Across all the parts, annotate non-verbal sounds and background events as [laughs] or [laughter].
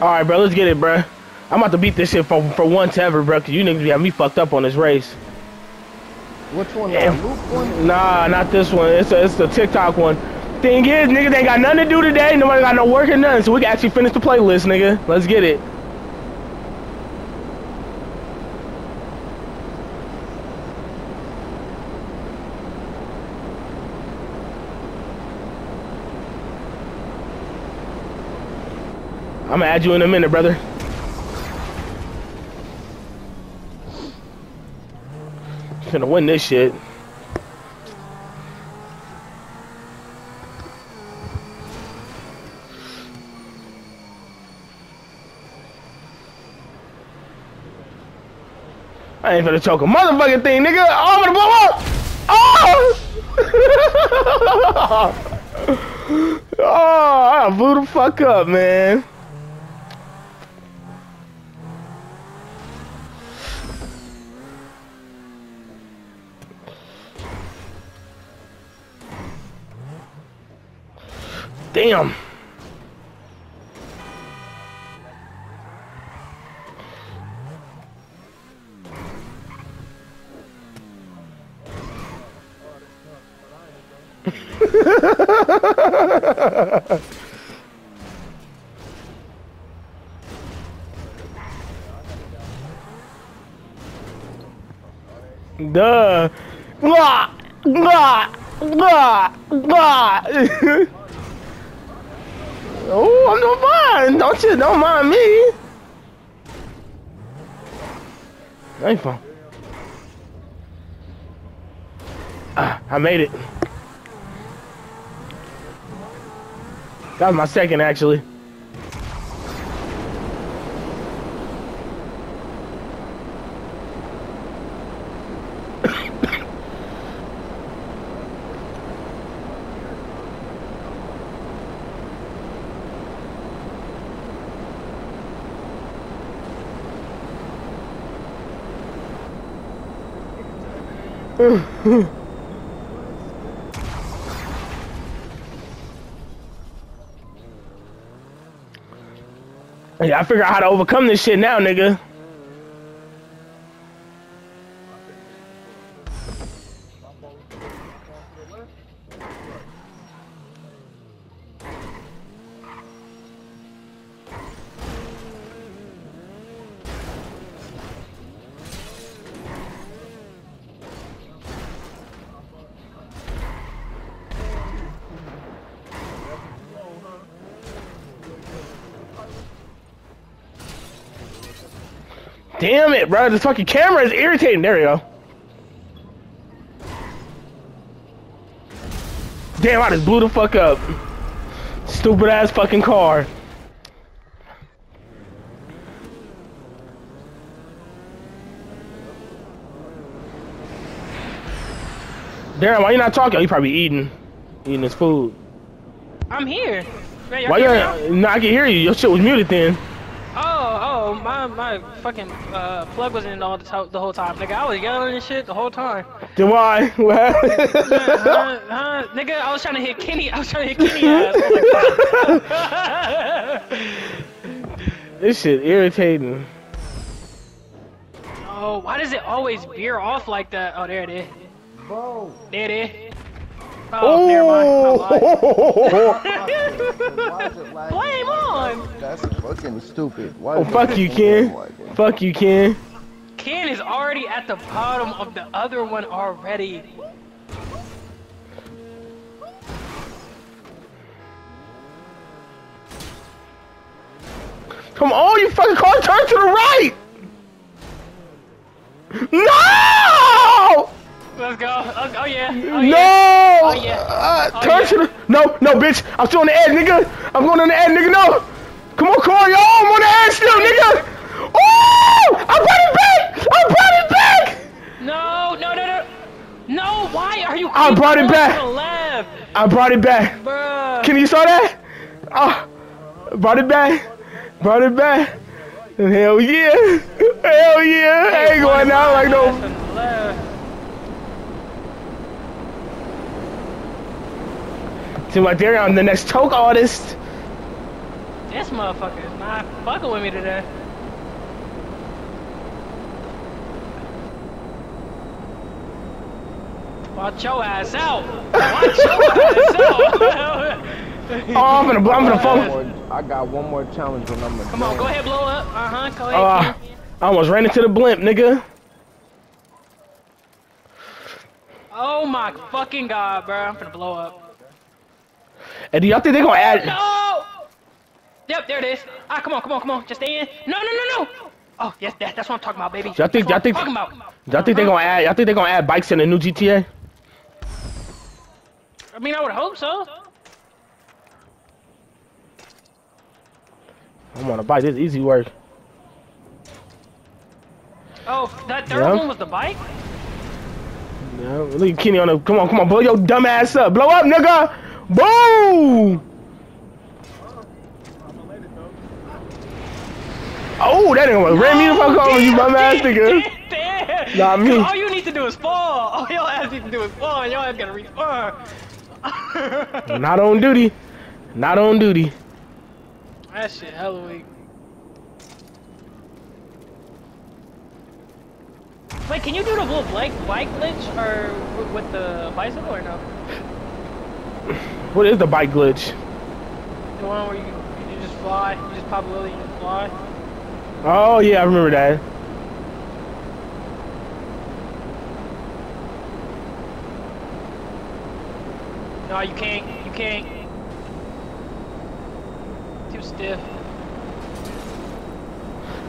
All right, bro. Let's get it, bro. I'm about to beat this shit for for once ever, bro. Cause you niggas got me fucked up on this race. Which one? Yeah. The loop one? Nah, not this one. It's a, it's the TikTok one. Thing is, niggas ain't got nothing to do today. Nobody got no work or nothing, so we can actually finish the playlist, nigga. Let's get it. I'm gonna add you in a minute, brother. Gonna win this shit. I ain't finna choke a motherfucking thing, nigga. Oh, I'm gonna blow up. Oh! [laughs] oh, I blew the fuck up, man. Damn. Duh. Blah, blah, blah, blah. [laughs] I'm not mind. Don't you? Don't mind me. Ain't fun. Ah, I made it. That was my second, actually. [laughs] I figure out how to overcome this shit now, nigga. It, bro. This fucking camera is irritating. There we go. Damn, I just blew the fuck up. Stupid ass fucking car. Darren, why you not talking? You probably eating, eating his food. I'm here. Man, Why you? No, I can hear you. Your shit was muted then. My my fucking uh, plug wasn't in all the, to- the whole time, nigga. I was yelling and shit the whole time. Then why? [laughs] What happened? uh, nigga, I was trying to hit Kenny. I was trying to hit Kenny ass. [laughs] this shit irritating. oh, why does it always veer off like that? Oh, there it is. Bro. There it is. Oh, never mind. I lied. Why is it lagging? Blame on. That's fucking stupid. Why Oh, fuck you, Ken. Fuck you, Ken. Ken is already at the bottom of the other one already. Come on, you fucking car, turn to the right! No! Let's go. Oh, oh yeah. Oh, no! Oh, yeah. Uh, Oh, turn yeah. the no, no, bitch! I'm still on the edge, nigga. I'm going on the edge, nigga. No! Come on, car, yo! I'm on the edge still, nigga. Oh! I brought it back! I brought it back! No, no, no, no. No, why are you I brought it back. I brought it back. Bruh. Can you saw that? Oh, brought it back. Brought it back. Hell yeah. [laughs] Hell yeah. I ain't going out like no. See my theory, I'm the next choke artist. This motherfucker is not fucking with me today. Watch your ass out. Watch your ass out. [laughs] [laughs] Oh, I'm gonna, I'm gonna One fall. more- I got one more challenge when I'm a Come on, go ahead, blow up. Uh huh. Go ahead. Uh, I almost ran into the blimp, nigga. Oh my fucking god, bro! I'm gonna blow up. And do y'all think they're gonna add? No! Yep, there it is. Ah, come on, come on, come on. Just stay in. No, no, no, no. Oh, yes, that, that's what I'm talking about, baby. Y'all think- y'all think-. Y'all think they gonna add? Y'all think they gonna add bikes in the new GTA? I mean, I would hope so. I'm on a bike. This is easy work. Oh, that third Yeah. one was the bike? Yeah, look at Kenny on the. Come on, come on, blow your dumb ass up. Blow up, nigga. Boom. Oh, that nigga ran me the fuck over, you bum ass nigga. Not me. All you need to do is fall. [laughs] All your ass need to do is fall, and your ass gotta respawn. [laughs] Not on duty. Not on duty. that shit hella weak. Wait, can you do the little bike, bike glitch or with the bicycle or no? What is the bike glitch? The one where you, you just fly, you just pop a lily and just fly. Oh yeah, I remember that. No, you can't. You can't. Too stiff.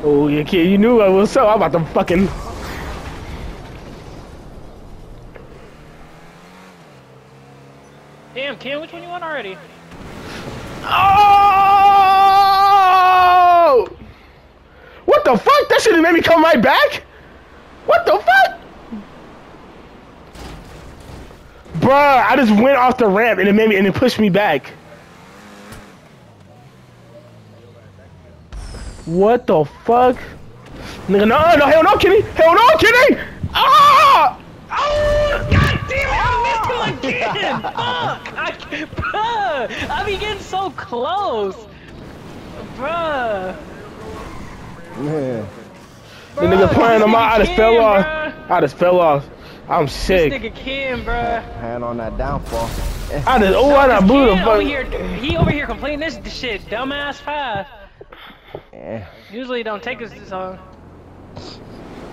Oh yeah, kid, you knew I was so. I'm about to fucking. Damn, Ken, which one you want already? Oh! What the fuck? That should have made me come right back. What the fuck? Bruh, I just went off the ramp and it made me and it pushed me back. What the fuck? Nigga, no, no, hell no, Kenny! Hell no, Kenny! Bruh! I be getting so close! Bruh! Yeah. The nigga playing on my, I just fell off. bruh. I just fell off. I'm This sick. nigga Ken, bruh. Hand on that downfall. I just, oh, I done blew the fuck. over here, he over here completing this shit dumbass fast. Yeah. Usually don't take us this long.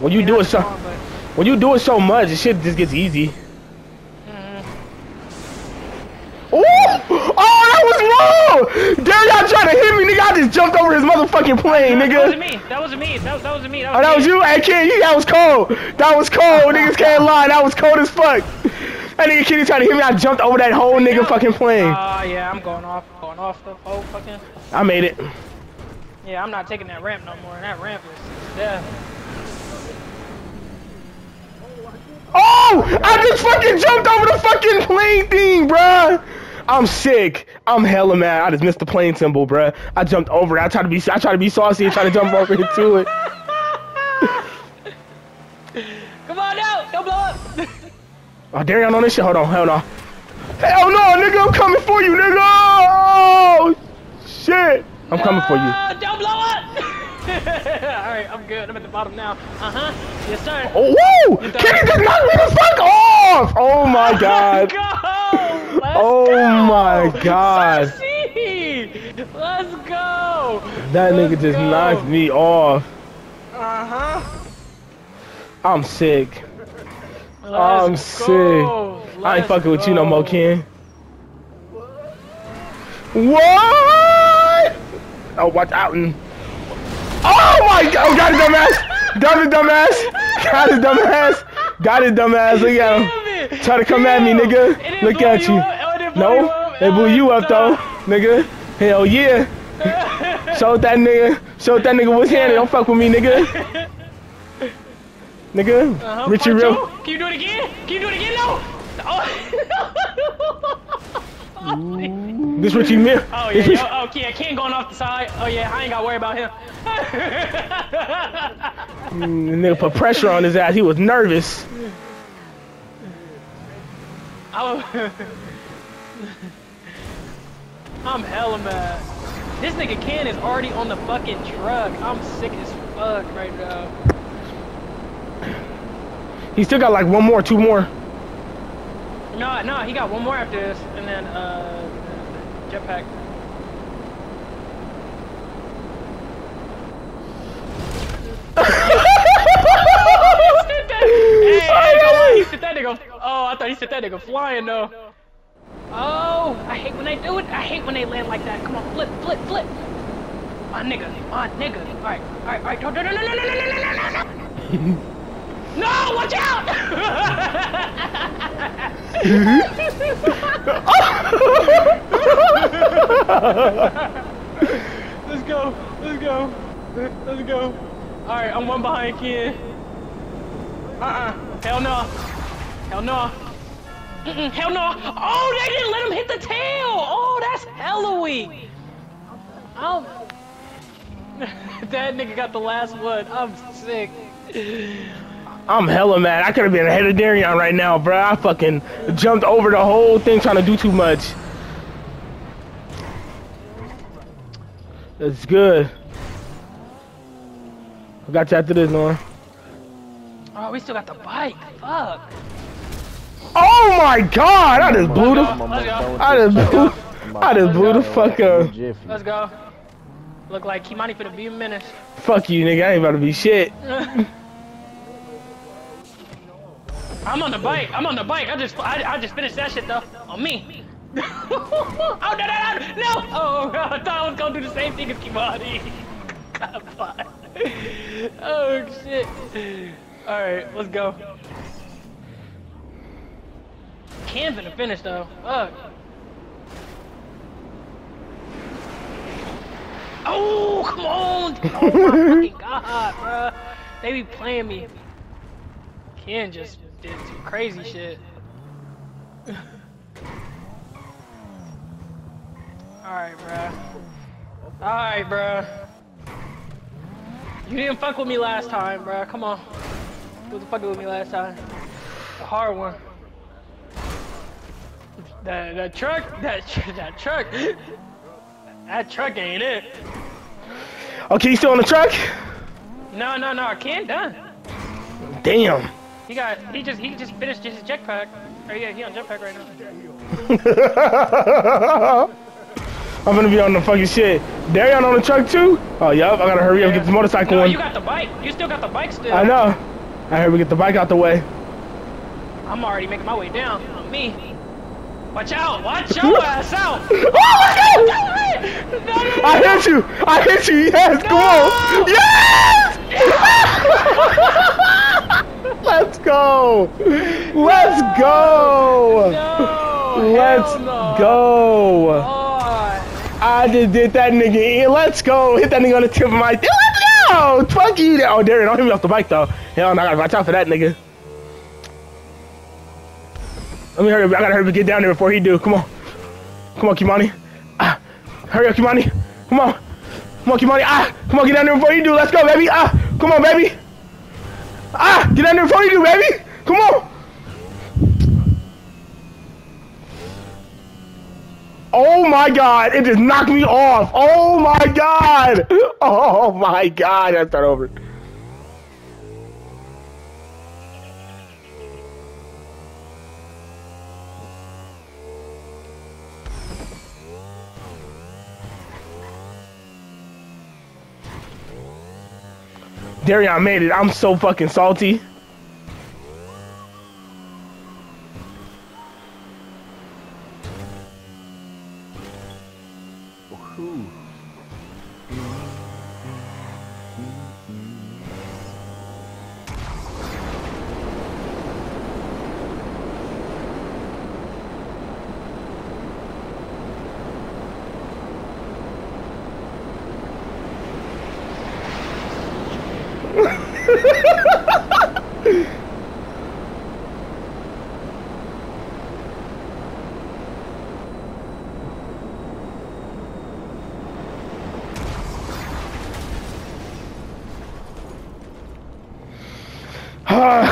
When you do it so, Long, but- when you do it so much, the shit just gets easy. Mhm. Ooh! Oh, that was wrong! Dare y'all trying to hit me, nigga? I just jumped over his motherfucking plane, nigga. That wasn't me. That wasn't me. That, that wasn't me. That Oh, that was you? Hey, kid, you, that was cold. That was cold. Niggas can't lie. That was cold as fuck. That nigga Kenny trying to hit me. I jumped over that whole nigga fucking plane. Ah, yeah, I'm going off, going off the whole fucking. I made it. Yeah, I'm not taking that ramp no more. That ramp is death. Oh! I just fucking jumped over the fucking plane thing, bruh. I'm sick. I'm hella mad. I just missed the plane symbol, bruh. I jumped over it. I tried to be I tried to be saucy and try to jump over into it. [laughs] Come on out! Don't blow up! Oh, Darian on this shit. Hold on, hold on. Hell no, nigga, I'm coming for you, nigga. Oh, shit. I'm coming for you. Ah, Don't blow up! [laughs] Alright, I'm good. I'm at the bottom now. Uh huh. Yes, sir. Oh, woo! Kenny just knocked me the fuck off! Oh my [laughs] god. Go! Let's Oh go! my [laughs] God. Let's go! That nigga Let's just go. knocked me off. Uh huh. I'm sick. Let's I'm sick. go. I ain't Let's fucking with you no more, go. Ken. What? Oh, watch out. And... Oh my god. Oh, got his dumbass. Got his dumbass. Got his dumbass. Got his dumbass. Look at him. Try to come at me, nigga. Look at you. Up. Oh, it didn't blow you No, up. they blew you up though, nigga. Hell yeah. Show that nigga. Show that nigga what's handed. Don't fuck with me, nigga. Nigga, Richie part real. Can you do it again? Can you do it again? No. Oh. [laughs] This Richie Mill. Oh yeah, yo, oh yeah, Ken going off the side. Oh yeah, I ain't gotta worry about him. [laughs] Mm, the nigga put pressure on his ass. He was nervous. Was- [laughs] [laughs] I'm hella mad. This nigga Ken is already on the fucking truck. I'm sick as fuck right now. He still got like one more, two more. No, no, he got one more after this, and then uh, jetpack. [laughs] hey, hey, go on, he said that nigga. Oh, I thought he said that nigga flying though. Oh, I hate when they do it. I hate when they land like that. Come on, flip, flip, flip. My nigga, my nigga. All right, all right, all right. No, no, no, no, no, no, no, no, no, no, no. No, watch out! let's go, let's go, let's go. All right, I'm one behind Ken. Uh-uh, hell no, hell no. Mm-mm, hell no. Oh, they didn't let him hit the tail. Oh, that's hella weak. Oh. that nigga got the last one. I'm sick. I'm hella mad. I could have been ahead of Darion right now, bro. I fucking jumped over the whole thing trying to do too much. That's good. I got you after this, Norm. Oh, we still got the bike. Fuck. Oh my god! I just blew the. Let's go. Let's go. I just blew. I just blew the fuck up. Let's go. Look like Kimani finna be a menace. Fuck you, nigga. I ain't about to be shit. [laughs] I'm on the bike. I'm on the bike. I just I, I just finished that shit though. On me. [laughs] oh no no no no! Oh [laughs] I thought I was gonna do the same thing as Kimani. oh shit. Alright, let's go. Can't finna finish though. Fuck. Oh, come on! Oh my [laughs] god, bruh. They be playing me. Ken just did some crazy shit. Alright, bruh. Alright, bruh. You didn't fuck with me last time, bruh. Come on. You was fucking with me last time. A hard one. That, that truck, [laughs] that, that truck, that truck ain't it. Okay, you still on the truck? No, no, no, I can't done. Damn. He got, he just, he just finished his jetpack. Oh yeah, he on jetpack right now. [laughs] I'm gonna be on the fucking shit. Darion on the truck too? Oh, yup. I gotta hurry up and get the motorcycle No, one. you got the bike. You still got the bike still. I know. I heard we get the bike out the way. I'm already making my way down. Me. Watch out! Watch your ass out! [laughs] Oh my god! I hit you! I hit you! Yes! Come on! Yes! Let's go! Let's go! No! Let's no. go! Oh, I just did that nigga in. Let's go! Hit that nigga on the tip of my. Let's go! Fuck you! Oh, Darren, don't hit me off the bike though. Hell no, I gotta watch out for that nigga. Let me hurry up. I gotta hurry up get down there before he do. Come on. Come on, Kimani. Ah, hurry up, Kimani. Come on. Come on, Kimani. Ah, come on, get down there before you do. Let's go, baby. Ah, come on, baby. Ah, get down there before you do, baby. Come on. Oh my god, it just knocked me off. Oh my god. [laughs] Oh my god. I start over. Darion made it. I'm so fucking salty.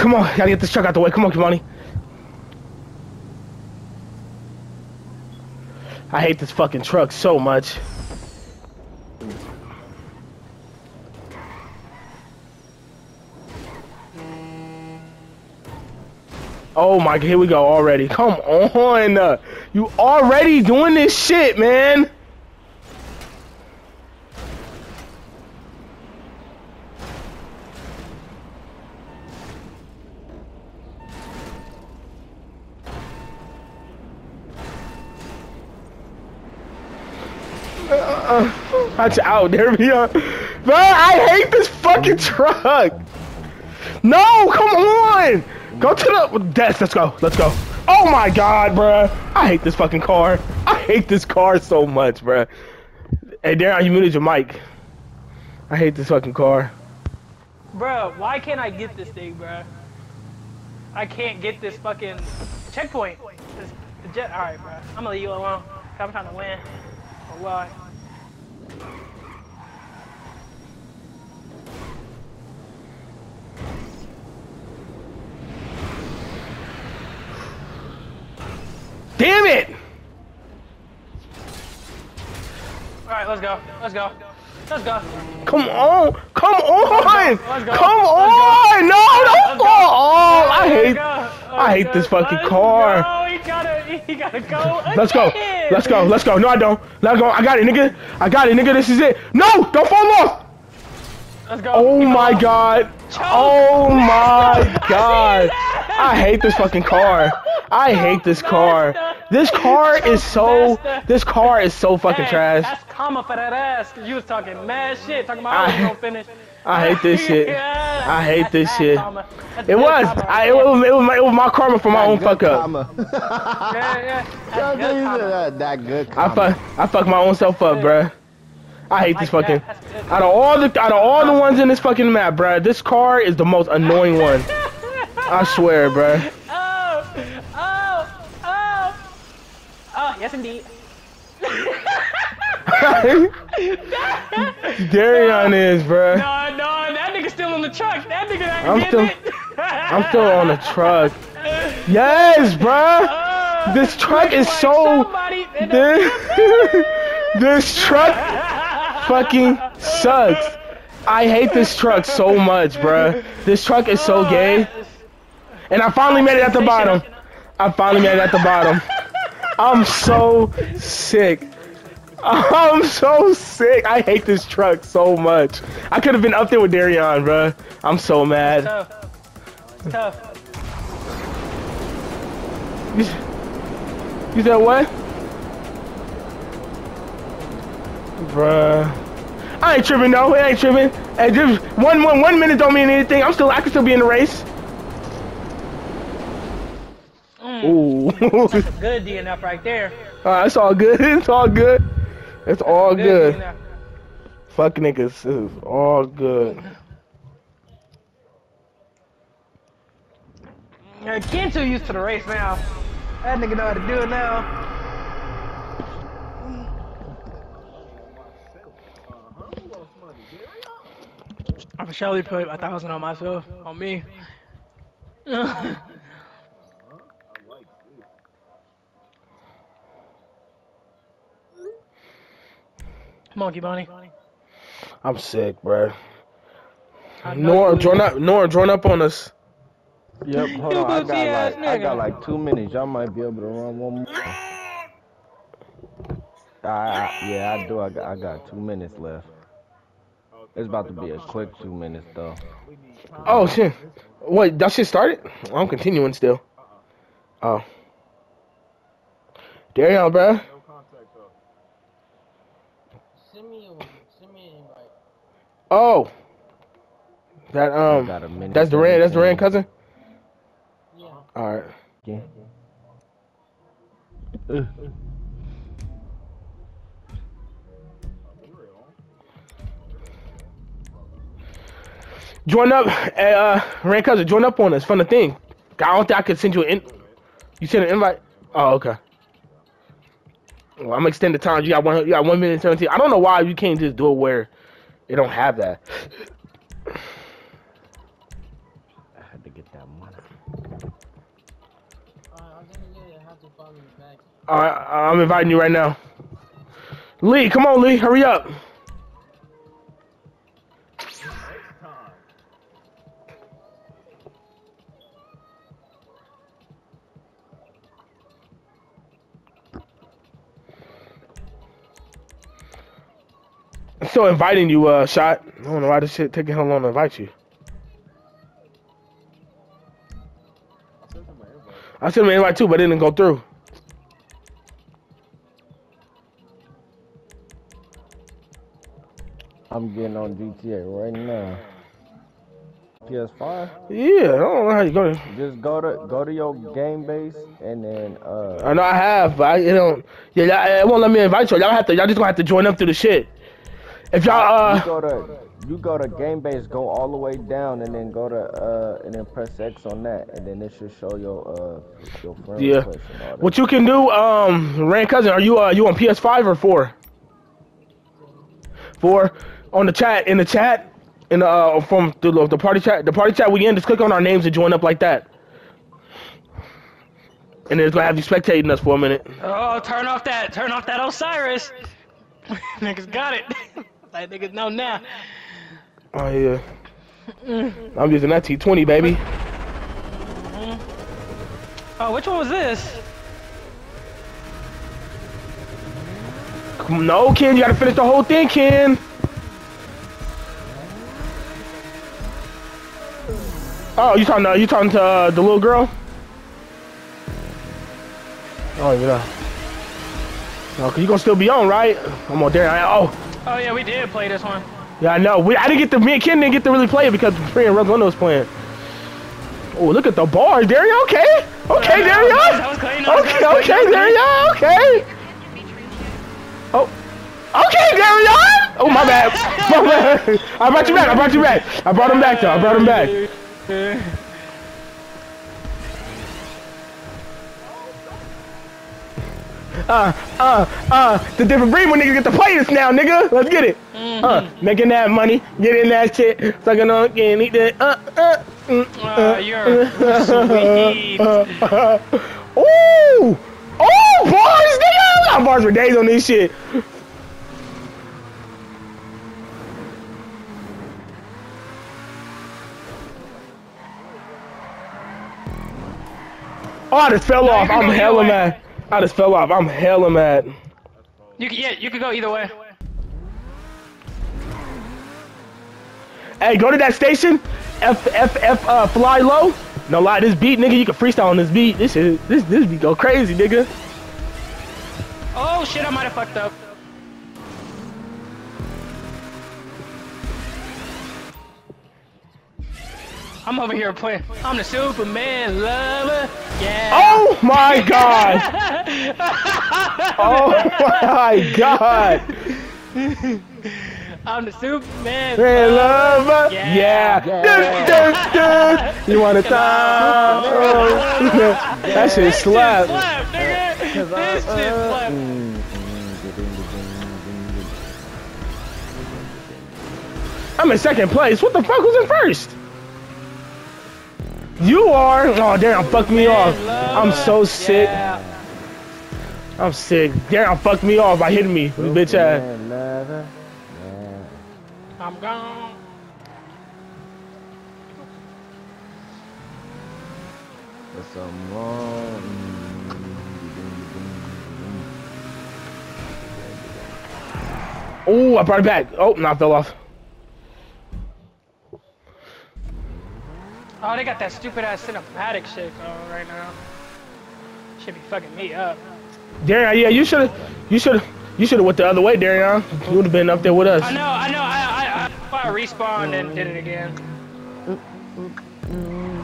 come on. Gotta get this truck out the way. Come on, Kimani. I hate this fucking truck so much. Oh my, here we go already. Come on. You already doing this shit, man. Watch out, there we are. Bro, I hate this fucking truck. No, come on. Go to the desk. Let's go. Let's go. Oh my god, bruh. I hate this fucking car. I hate this car so much, bruh. Hey, Darren, you muted your mic. I hate this fucking car. Bro, why can't I get this thing, bro? I can't get this fucking checkpoint. The jet. All right, bro. I'm gonna leave you alone. I'm trying to win. Why? Damn it! All right, let's go. Let's go. Let's go. Come on! Come on! Let's go. Come on! No, don't go. fall! Oh, I hate. I hate this fucking car. He gotta. He gotta go. Let's go. Let's go. Let's go. No, I don't. Let's go. I got it, nigga. I got it, nigga. This is it. No! Don't fall off! Let's go. Oh Keep my going. god. Choke. Oh [laughs] my [laughs] god. I hate this fucking car. I hate this car. This car is so this car is so fucking Hey, trash. That's karma for that ass. 'cause you was talking mad shit. Talking about I- oh, I was gonna finish. I hate this [laughs] shit. Yeah, I hate this shit. It was. I, right it there. was it was my, it was my karma for my own fuck up. karma. Yeah, yeah. Yo, good karma. that, that good I fuck I fuck my own self up, bruh. I hate this fucking. that, that's good. Out of all the out of all the ones in this fucking map, bruh, this car is the most annoying one. I swear, bruh. [laughs] Oh, oh, oh. Oh, yes indeed. [laughs] Darion is, bruh. No, no, that nigga still on the truck. That nigga not I'm still- it. I'm still on the truck. [laughs] Yes, bruh. Oh, This truck is like so. somebody in the- This, this truck fucking sucks. I hate this truck so much, bruh. This truck is so gay. And I finally made it at the bottom. I finally made it at the bottom. I'm so sick. I'm so sick. I hate this truck so much. I could have been up there with Darion, bruh. I'm so mad. Tough. It's tough. You said what? Bruh. I ain't tripping though. It ain't tripping. Hey, just one, one, one minute don't mean anything. I'm still, I can still be in the race. Mm. Ooh. Good DNF right there. [laughs] Alright, it's all good. It's all good. It's all good. DNF. Fuck niggas. It's all good. Yeah, Ken too used to the race now. That nigga know how to do it now. I'm for surely put a thousand on myself, on me. [laughs] Monkey Bunny. I'm sick, bruh. I know Norm, join up. Norm, join up on us. Yep, [laughs] hold on. I got like I got like two minutes. Y'all might be able to run one more. [laughs] I, I, yeah, I do. I got I got two minutes left. It's about to be a quick two minutes though. Oh shit. Wait, That shit started? I'm continuing still. Oh. Darion, bruh. Send me a send me an invite. Oh. That um. got a minute. That's Duran. That's Duran cousin. Yeah. All right. Yeah. Join up, uh, Duran cousin. Join up on us from the thing. I don't think I could send you an. In- you sent an invite. Oh, okay. Well, I'm gonna extend the time. You got one. You got one minute and seventeen. I don't know why you can't just do it where it don't have that. I had to get that money. I'm gonna have to follow you back. All right, I'm inviting you right now. Lee, come on, Lee, hurry up. Still inviting you, uh, shot. I don't know why this shit taking how long to invite you. I sent him an invite too, but it didn't go through. I'm getting on GTA right now. PS5. Yeah, I don't know how you go. Just go to go to your game base and then uh I know I have, but I it don't. Yeah, it won't let me invite y'all. Y'all have to. Y'all just gonna have to join up through the shit. If y'all, you uh, go to you go to game base, go all the way down and then go to uh and then press X on that and then it should show your uh your friend Yeah. request and all that. what you can do, um, Rand cousin, are you uh you on PS5 or four? Four on the chat in the chat in the uh from the the party chat the party chat we in. Just click on our names and join up like that. And then it's gonna have you spectating us for a minute. Oh, turn off that, turn off that Osiris. [laughs] niggas got it. [laughs] like niggas know now. Oh yeah. I'm using that T20, baby. Oh, which one was this? No, Ken, you gotta finish the whole thing, Ken. Oh, you talking to you talking to uh, the little girl? Oh yeah. Oh, 'cause you gonna still be on, right? I'm on there. I, oh, Oh yeah, we did play this one. yeah, I know. We, I didn't get to. Me and Ken didn't get to really play it because Free and Rogue was playing. Oh, look at the bars, Darian. Okay, okay, Uh, Darian. that was clean, that Okay, was okay. Darian. Okay. Oh, okay, Darian. Oh, my bad. [laughs] My bad. I brought you back. I brought you back. I brought him back, though. I brought him back. Uh, uh, uh, the different breed when niggas get to play this now, nigga. Let's get it. Uh, making that money, getting that shit, sucking on, getting eat that. Uh, uh, mm, Uh, you're sweet. Ooh! Oh, bars, nigga! I got bars for days on this shit. Oh, I just fell No, off. I'm hella mad. I just fell off. I'm hella mad. You can, yeah, you could go either way. Hey, go to that station. F F F uh fly low. No lie, this beat, nigga, you can freestyle on this beat. This is this this beat go crazy, nigga. Oh shit, I might have fucked up. I'm over here playing. I'm the Superman lover. Yeah. Oh my [laughs] god. [laughs] Oh my god. [laughs] I'm the Superman. Hey, lover. Yeah. Yeah. Yeah. Dun, dun, dun. You wanna time? Oh. that shit slap. slap, nigga. This shit uh, slap. I'm in second place. What the fuck was in first? You are. Oh damn, fuck me off. I'm so sick. Yeah. I'm sick. Damn, fuck me off by hitting me, you bitch ass. Yeah. I'm gone. There's something wrong. Oh, I brought it back. Oh, no, I fell off. Oh, they got that stupid ass cinematic shit going right now. Should be fucking me up. Darian, yeah, you should have, you should have, you should have went the other way, Darian. You would have been up there with us. I know, I know, I, I, I, I respawned and did it again.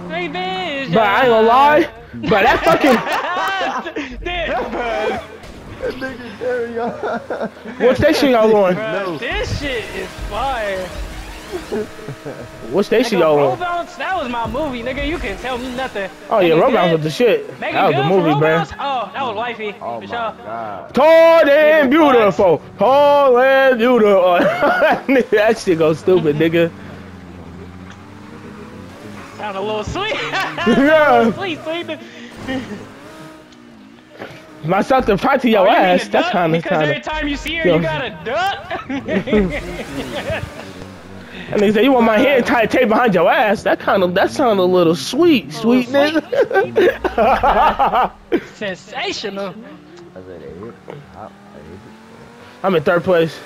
Revenge. But I ain't gonna lie, but that fucking, Damn, [laughs] That nigga there, what station y'all on? bro, this shit is fire. [laughs] What station Nigga, y'all Roll on? Bounce, that was my movie, nigga. You can tell me nothing. Oh yeah, Make it Roadhouse good. was the shit. Make That it was the movie, bro. Oh, that was wifey. Oh for my sure. god. Tall and beautiful, tall and beautiful. [laughs] that shit goes stupid, nigga. Sound a little sweet. [laughs] Yeah. sweet, sweet. Myself to fight to Oh, your you mean ass. to That's duck? kind of, Because every kind of. time you see her, Yeah. you gotta duck. And they say you want my hand tied tape behind your ass. That kind of, that sound a little sweet, sweet sweet. nigga. [laughs] Sensational. I said, hey, hop, hey. I'm in third place.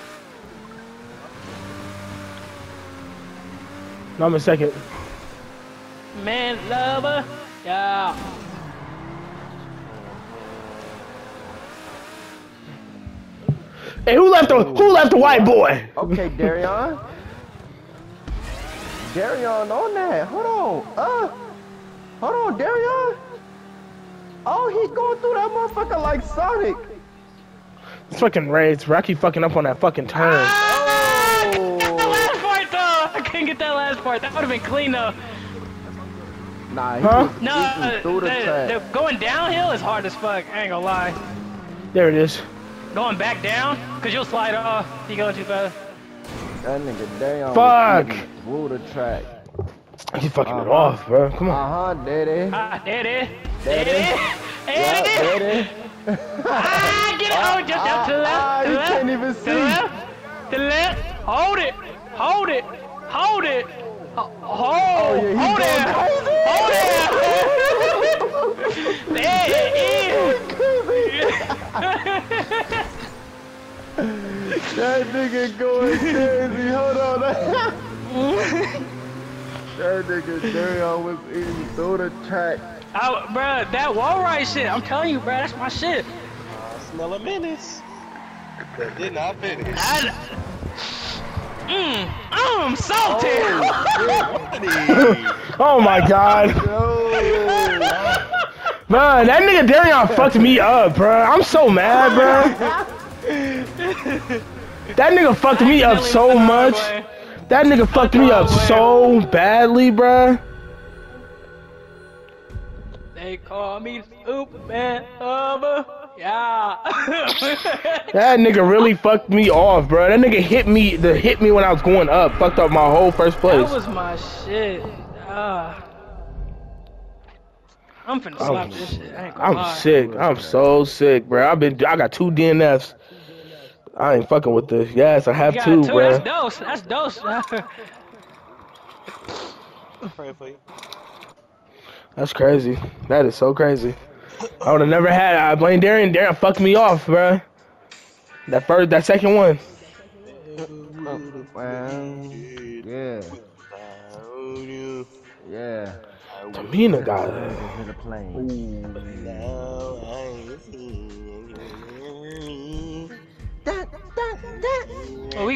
No, I'm in second. Man, lover. Yeah. Hey, who left the who left the white boy? Okay, Darion. Darion on that. Hold on. Uh, hold on, Darion. Oh, he going through that motherfucker like Sonic. It's fucking raids. Rocky fucking up on that fucking turn. The Oh. last part though. I couldn't get that last part. That would have been clean though. Nah, Huh? was, No, he was uh, through the the, the going downhill is hard as fuck. I ain't gonna lie. There it is. Going back down, cause you'll slide off. if You go too fast. That nigga Darion Fuck. was through the track. He's fucking it Uh-huh. off, bro. Come on. Uh huh, daddy. Ah, there it is. There There it it is. is. There Yeah, it is. daddy. Ah, get it. Oh, just up to the left. Ah, to the you left. can't even To see. the left. To the left. Hold it. Hold it. Hold it. Ho- Hold. Oh, yeah, he's Hold going it. crazy. Hold it. [laughs] there it is. [laughs] That nigga going crazy. Hold on. [laughs] that nigga Darion was eating through the track. Oh, bruh, that wall ride shit. I'm telling you, bruh, that's my shit. Smell a menace. That did not finish. I, mm, I'm salty. Oh [laughs] my god. [laughs] Yo. Man, that nigga Darion fucked me up, bro. I'm so mad, bro. That nigga fucked me up so much. That nigga fucked me up so badly, bro. They call me Superman Lover. Yeah. [laughs] That nigga really fucked me off, bro. That nigga hit me, the hit me when I was going up, fucked up my whole first place. that was my shit. Ah. I'm finna slap this shit. I ain't gonna I'm lie. sick. I'm so sick, bro. I've been, I got two DNFs. I ain't fucking with this. Yes, I have You two, two. bro. That's dose. That's dose. Pray for you. That's crazy. That is so crazy. I would have never had. I blame Darian. Darian fucked me off, bro. That first, that second one. Man. Yeah. Yeah. Tamina got it.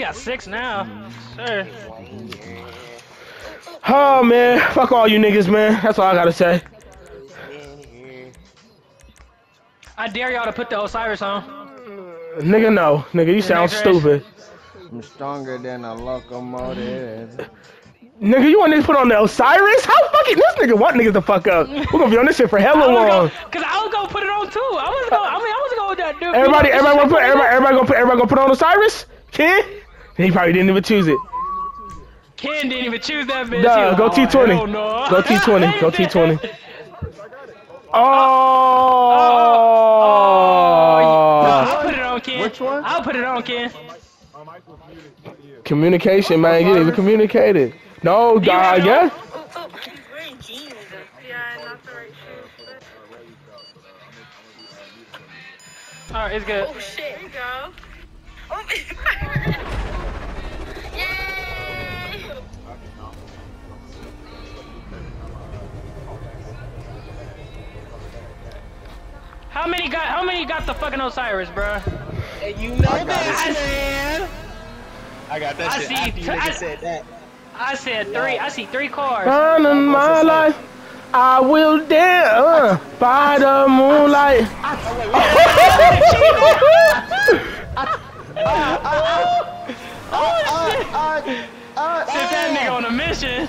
Got six now. Sir. Oh man, fuck all you niggas, man. That's all I gotta say. I dare y'all to put the Osiris on. Nigga, no, nigga, you sound next stupid. I'm stronger than a locomotive. Nigga, you want niggas to put on the Osiris? How fucking this nigga want niggas to fuck up? We're gonna be on this shit for I hella was long. gonna, cause I was gonna put it on too. I was gonna, I mean, I was gonna with that dude. Everybody, everybody gonna put, everybody, everybody gonna put, everybody gonna put on Osiris? Kid? He probably didn't even choose it. Ken didn't even choose that bitch. Duh, go oh, T20. hell no. Go T20, go He did. T20. Oh, Oh. oh, oh. I'll put it on Ken. Which one? I'll put it on Ken. Communication, man. You didn't even communicate it. No, you God, yeah. on? Oh, wearing jeans. Yeah, not the right shoes. All right, it's good. Oh shit. There you go. Oh, [laughs] How many got? How many got the fucking Osiris, bro? And you know I got that, it. man. I got that I shit see. after you I- said that. I said three. I see three cars. Fun in my life, I will dance uh, by the moonlight. Sent that nigga on a mission.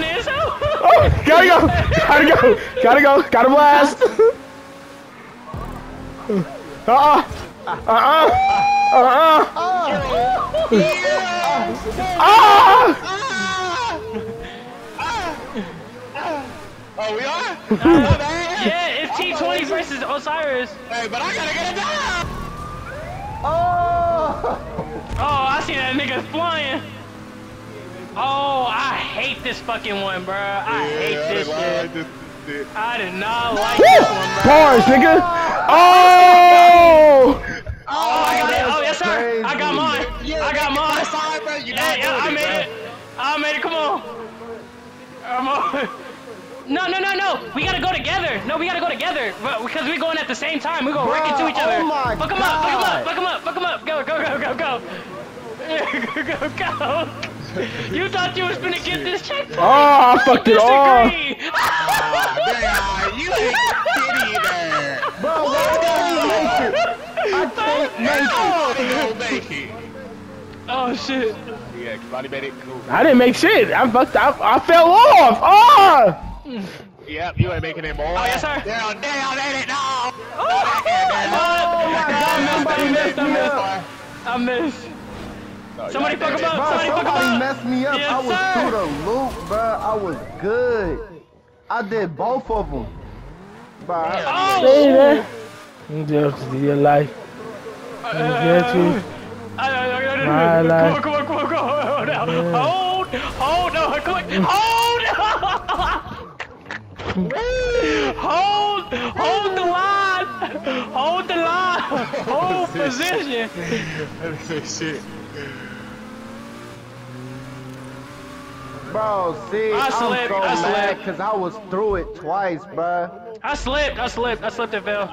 T20 so. Oh, gotta go, gotta go, gotta go, gotta blast. Uh-uh, uh-uh, uh-uh. Ah! Oh, we are? My. Yeah, it's T20 versus Osiris. Hey, but I gotta get it down. Oh! Oh, I see that nigga flying. Oh, I hate this fucking one, bro. I yeah, hate this shit. This shit. I did not like Woo! this one, bro. Bars, nigga. Oh! Oh, I got it. Oh, yes, sir. I got mine. Yeah, I got mine. Side, bro. You yeah, yeah, I made it. Bro. I made it. Come on. I'm on. No, no, no, no. We gotta go together. No, we gotta go together. But because we're going at the same time, we're gonna wreck it to each other. Oh my fuck him up, fuck him up, fuck him up, fuck him up. Go, go, go, go, go. go, [laughs] go, go. [laughs] You thought you was gonna get this checkpoint. Oh, ah, I fucked it off. Disagree. Ah, you ain't kitty there. [laughs] Bro, why can't you make it? Oh, I can't make it. Oh, you gonna make it. Oh shit. Yeah, Kimani made it. Cool. I didn't make shit. I fucked. I, I fell off. Oh. Yep, you ain't making it, boy. Oh, yes, sir. Down, down, ain't it? No. Oh, my God, somebody messed me up. I missed. Somebody fuck him up. Bro, Somebody fuck him somebody up. messed me up. Yes, I was sir. through the loop, bro. I was good. I did both of them. Bro, I- Oh. Baby. Just your life. Get you. I- I- I- I- I- My Come life. on, come on, come on, come on. Hold, hold, no, come on, hold. Hold, hold the line. Hold the line. Hold position. Shit. Bro, see, I I'm slipped, so I slipped. because I was through it twice, bro. I slipped, I slipped, I slipped and fell.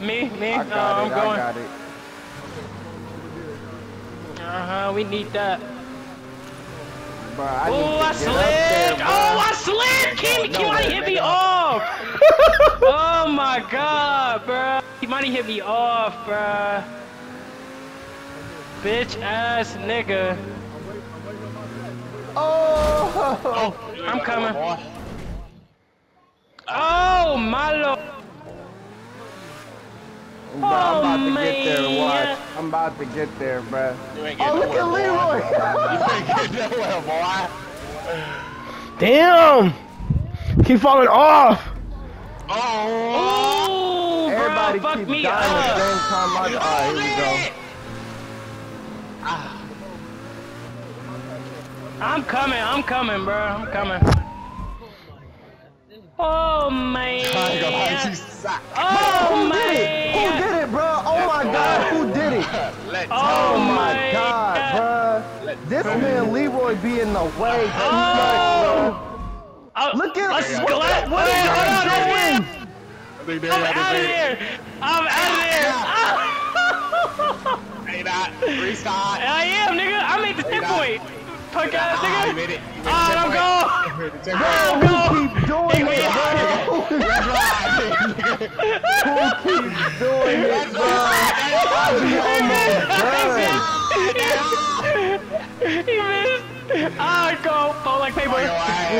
Me, me, I no, got I'm going. I got it. Uh-huh, we need that. Bro, I Oh, I up there, slipped! Oh, I slipped! Kim, No, Kimani hit me off! [laughs] oh my god, bruh. Kimani hit me off, bro. Bitch ass nigga. Oh, I'm coming. Oh, my lord. bro, I'm about to Oh, get there, man. watch. I'm about to get there, bro. You ain't Oh, getting look at boy. Leroy. [laughs] You ain't getting [laughs] nowhere, boy. Damn. Keep falling off. Oh. Oh, Everybody bro, fuck keep me dying at the up. same time. I, all right, here we go. I'm coming, I'm coming, bro. I'm coming. Oh, [laughs] I ain't gonna lie, man. Oh, Who did it? Who did it, bro? Oh my God, who did it? Oh, Oh my my God, bro. This man Leroy be in the way Oh. Oh, Look at- let's what go. the- Let, what wait, hold y'all on, hold doing? on. I think they I'm out of this here. I'm out of there. Thing. [laughs] Hey, not restart. I am, nigga. I made the tip point. Punk ass Ah, you made it. You made Ah, it. I'm gone. You made it. I'm Who keep doing it, bro? Who keeps doing it, bro? I be almost he missed. I go fold like paper.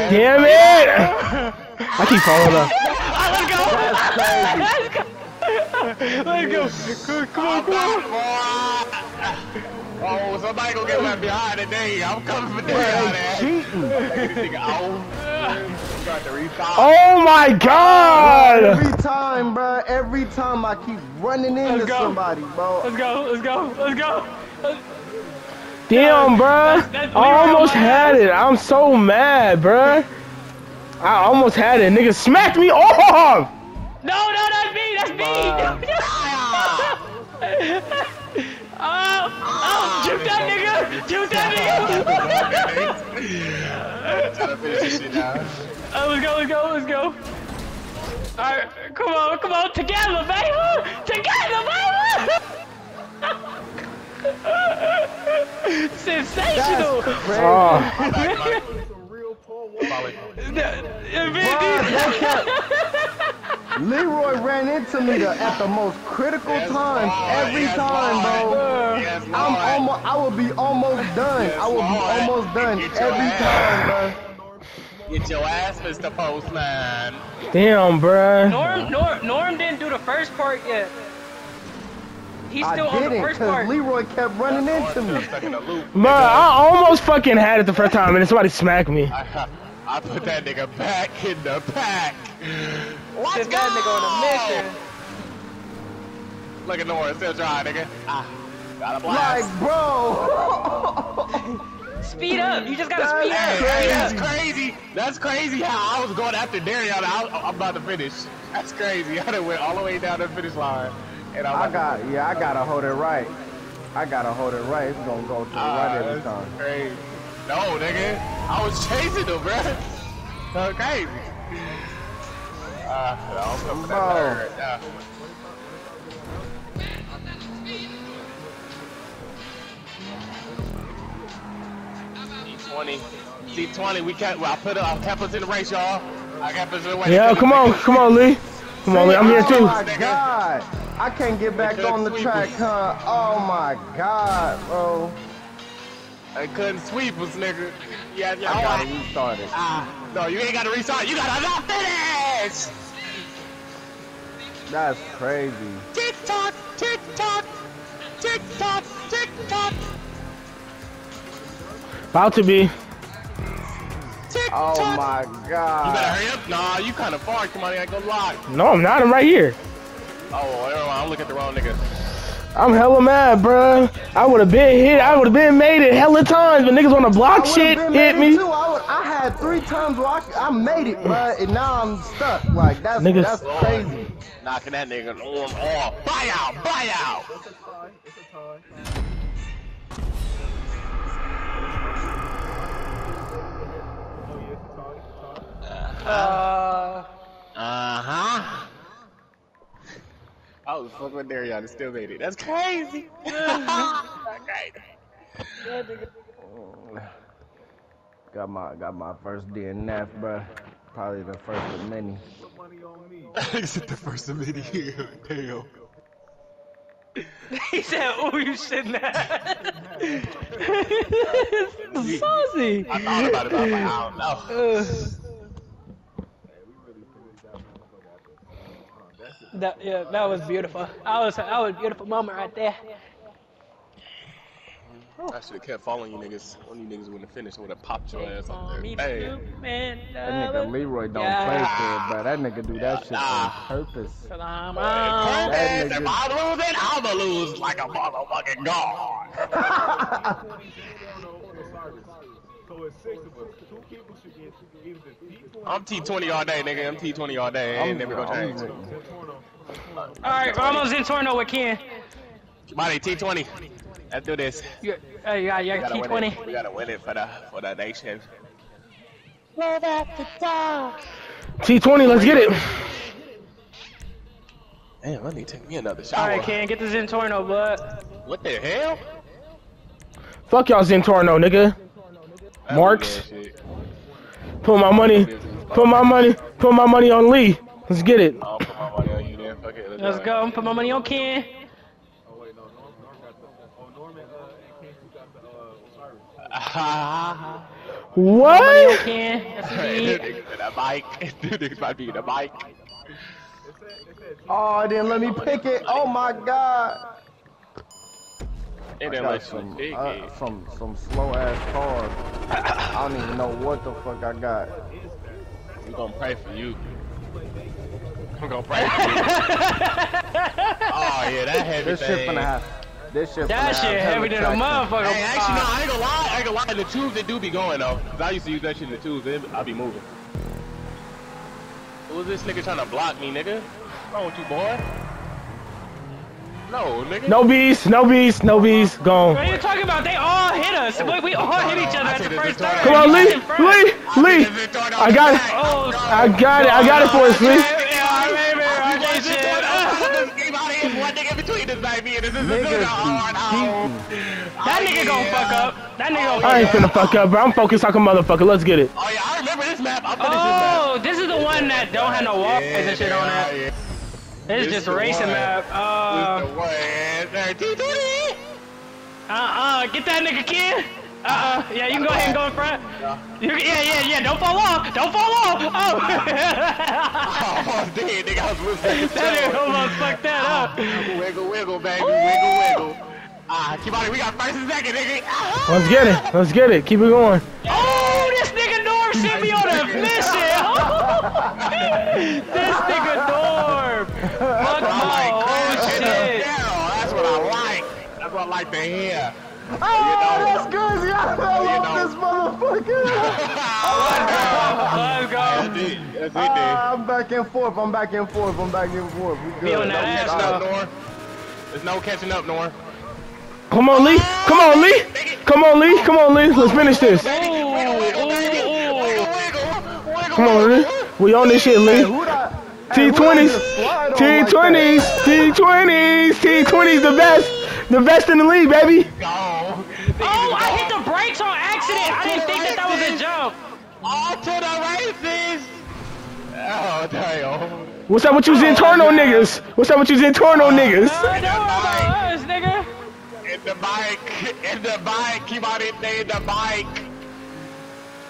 Damn it. [laughs] I keep falling off. Ah, let's go. Let's go. Let's go. Come on, come on. Oh, somebody gonna get left behind today. I'm coming for Bro, down they there. cheating. This nigga out. Got to restart. Oh my god. Every time, bro. Every time I keep running into Let's go. somebody, bro. Let's go. Let's go. Let's go. Let's- Damn, bruh. That's- that's I almost had it. I'm so mad, bruh. I almost had it. Nigga smacked me off. No, no, that's me. That's me. [laughs] oh, oh, shoot that nigga. Shoot that nigga. Trying to finish this shit now. Oh, let's go, let's go, let's go. Alright, come on, come on, together, baby! Together, baby! [laughs] Sensational! Oh, [laughs] Leroy ran into me the, at the most critical Yes, times Lord. every Yes, time, Lord. bro. Yes, I'm almost, I will be almost done. Yes, I will be almost done Get your every ass. time, Get your ass, Mr. Postman. damn, bruh. Norm, Norm, Norm didn't do the first part yet. He's still I on the didn't, first cause part. Leroy kept running into me. Stuck in a loop. Bruh, I almost fucking had it the first time and somebody smacked me. I, I put that nigga back in the pack. Let's Sent go. that nigga on a mission. Look at Norris, still trying, nigga. Ah, got a blast. Like, bro. [laughs] Speed up, you just gotta That's speed Hey, up. hey, that's crazy. That's crazy how I was going after Darion. I, I'm about to finish. That's crazy. [laughs] I done went all the way down the finish line. And I'm I like, got, yeah, I gotta hold it right. I gotta hold it right. It's gonna go to the Ah, right every that's time. Crazy. No, nigga. I was chasing him, bruh. So crazy. Uh, I'll come for that Bro. third. Yeah. C20. C20, we kept, well, I put, I kept us in the race, y'all. I kept us in the race. Yeah, come on, come on, Lee. Come on, Lee. I'm here too. Oh my god! I can't get back on the track, huh? Oh my god, bro. I couldn't sweep us, nigga. Yeah, yeah. I gotta oh, restart it. ah, no, you ain't got to restart. You got to not finish. That's crazy. Tick tock, tick tock, tick tock, tick tock, About to be. tick Oh tock. my You better god. hurry up. Nah, you kind of far. Come on, I ain't gonna lie. No, I'm not. I'm right here. Oh, never mind. I'm looking at the wrong nigga. I'm hella mad, bruh. I would have been hit. I would have been made it hella times, but niggas wanna block would've shit, been hit me. Too. I, would, I had three times where I, I made it, bro, and now I'm stuck. Like that's Niggas- that's crazy. Knocking that nigga arm off. Buy out, buy out. Uh, Uh huh. I was fucking with Darion and still made it. That's crazy. okay. [laughs] [laughs] Got my got my first DNF, bro. Probably the first of many. Except the first video. [laughs] Damn. he said, "Oh, you shouldn't have." Saucy. I thought about it, but I was like, I don't know. That yeah, that was beautiful. That was that was a beautiful moment right there. I should have kept following you niggas. One of you niggas wouldn't have finished. I would have popped your ass up On there. Hey. man. That nigga Leroy don't Yeah. play fair, bro. That nigga do that shit on Nah. purpose. Cause I'm Hey, on. That Purpose, nigga- If I'm losing, I'ma lose like a motherfucking god. So it's six of us. Two people should get either the T20 I'm T20 all day, nigga. I'm T20 all day. I ain't never gonna change. All right, we're almost in Torno with Ken. Money, T20. Let's do this. You, uh, you got, you We got gotta win it. T20. We gotta win it for the for the nation. T20, let's get it. Damn, I need to take me another All shower. right, Ken, get this in Torno, bud. What the hell? Fuck y'all Zentorno, nigga. Marks. was good shit. Put my money. Put my money. Put my money on Lee. Let's get it. I'll put my money on you then. Fuck it. Let's do it. go. Put my money on Ken. Oh wait, no, Norm, Norm got the. Oh, Norman uh, and got the uh, Osiris. Ah. Money on Ken. Yes, Hey, indeed. niggas in bike. Niggas about to be in a bike. They said, they said Oh, it didn't let me pick it. Oh my god. They I got let some uh, some some slow ass cars. I don't even know what the fuck I got. We gonna pray for you. I'm gonna pray for you. [laughs] oh yeah, that heavy This shit thing. finna have. This shit. That shit have heavy than a motherfucker. Hey, actually, no, I ain't gonna lie. I ain't gonna lie. In the tubes, it do be going though. Cause I used to use that shit in the tubes. It, I be moving. Who is this nigga trying to block me, nigga? What's wrong with you, boy? No, nigga. No bees, No bees, No beast. Gone. What are you talking about? They all hit us. We, we all hit each other at the first turn. Come on, You Lee. in. Lee. Lee. I got it. Oh, I got it. I got it for us, Lee. yeah, baby. Okay, shit. That nigga gonna fuck up. That nigga gonna I ain't finna fuck up, bro. I'm focused like a motherfucker. Let's get it. Oh yeah, I remember this map. I finished this map. Oh, this is the one that don't have no walkways and shit on yeah, it. Yeah. This is just a racing map. Uh, the one. There, T20. uh, get that nigga kid. Uh, uh, yeah, you can go ahead and go in front. You, yeah, yeah, yeah. Don't fall off. Don't fall off. Oh. [laughs] Oh, damn, nigga, I was losing. that nigga almost fucked that up. Wiggle, wiggle, baby, wiggle, wiggle. Ah, keep on it. We got first and second, nigga. Ah. Let's get it. Let's get it. Keep it going. Oh, this nigga Norm sent me on a mission. [laughs] That's what I like to hear. Oh, that's crazy. I love You know. this motherfucker. [laughs] Let's go. That's it. That's it, dude. Ah, I'm back and forth. I'm back and forth. I'm back and forth. We good. Feeling that No, ass, catching uh, up, Norm. There's no catching up, Norm. Come on, Lee. Come on, Lee. Come on, Lee. Come on, Lee. Let's finish this. Come on, Lee. We on this shit, Lee. Who that? Hey, who that T20s. just slide on like that? T20s. T20s. T20s the best. The best in the league, baby. Oh, oh, I hit the brakes on accident. I didn't think that that was a jump. All to the races. Oh damn. What's up with you Zentorno niggas? What's up with you Zentorno uh, niggas? I know about us, nigga. In the bike. In the bike. Keep on it. In the bike.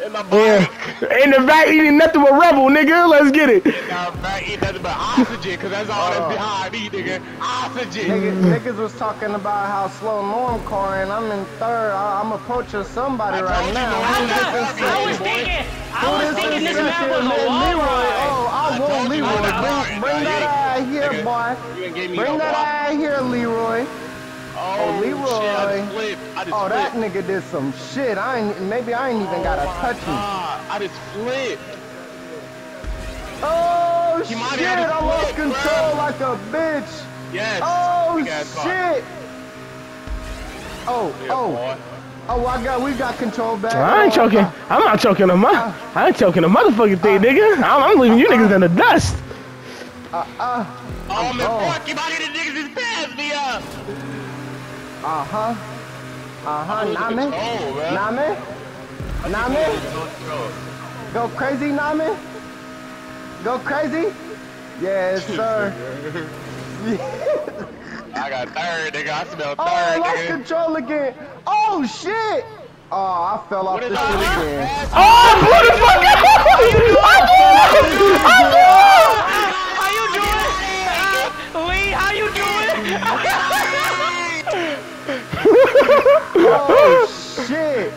In the bike. Yeah. In the back eating nothing but rebel, nigga. Let's get it. Nah, man, eat nothing but oxygen, cause that's all that's uh. behind me, nigga. Oxygen. Niggas, niggas was talking about how slow Norm car and I'm in third. I, I'm approaching somebody right told you, now. Norm. Who I, this know. is I was thinking, I Who was this thinking is this map second? was a Leroy. Oh, I I want Leroy. Bring, bring that you- eye here, nigga, boy. You ain't gave me Bring no that walk. eye here, Leroy. Oh, Leroy. Shit, I just flipped. I just Oh, that nigga did some shit. I ain't, maybe I ain't even gotta touch him. I just flipped. Oh He shit! might I lost foot, control bro. like a bitch. Yes. Oh Big ass shit! Oh, Yeah, oh, boy. oh! I got, we got control back. I ain't Oh, choking. I'm not choking a mother. I ain't choking a motherfucking thing, nigga. I'm, I'm leaving you niggas in the dust. Uh, uh, Oh, I'm in Oh. front. Keep on hitting niggas just passed me up. Uh huh, uh huh. losing Name, control, name, name. Go crazy, name. Go crazy. Yes, [laughs] sir. [laughs] I got third, nigga. I smell third, Oh, I lost nigga. control again. Oh shit! Oh, I fell off What this is shit again. Oh, [laughs] I blew the fuck out! I blew it! How Oh shit!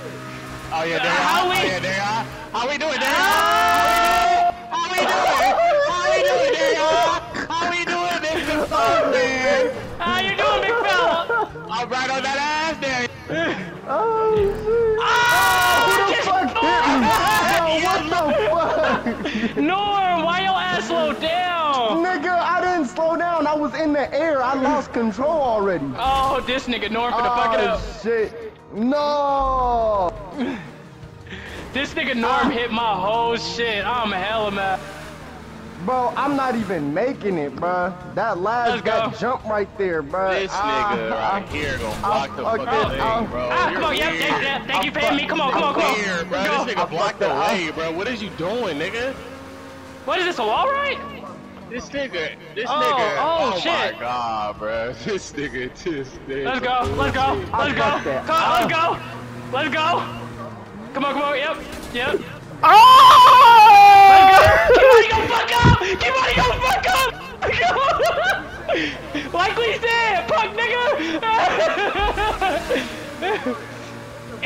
Oh yeah, there How are. we- Oh yeah, there are. How we doing, there oh. are? How we doing? How we doing, there are? How we doing, Mr. Fun Man? How you doing, big fella? I'm right on that ass there. Oh shit! Oh, Who the fuck hit me? Yo, [laughs] what the fuck? Norm, why your ass slow down? Nigga, I didn't slow down. I was in the air. I lost control already. Oh, this nigga Norm finna fuck it Oh up. shit! No! [laughs] This nigga Norm hit my whole shit. I'm hella mad. Bro, I'm not even making it, bro. That last Let's go. that jump right there, bro. This Ah, nigga ah, right here gonna block the okay, fucking thing, bro. Ah, You're come on, yep, weird. thank, yeah, thank you for hitting me. Come on, come on, come on. weird, bro. Go. This nigga blocked the fucked way, bro. What is you doing, nigga? What is this, a wall ride? This nigga, this Oh, nigga. oh, oh my shit. god, bro. [laughs] This nigga, this nigga. Let's go, let's go, let's go. Come on, let's go. Oh. Let's go. Come on, come on, yep, yep. Oh! Kimani, go fuck up! Kimani, go fuck up! [laughs] like we said, punk nigga! [laughs]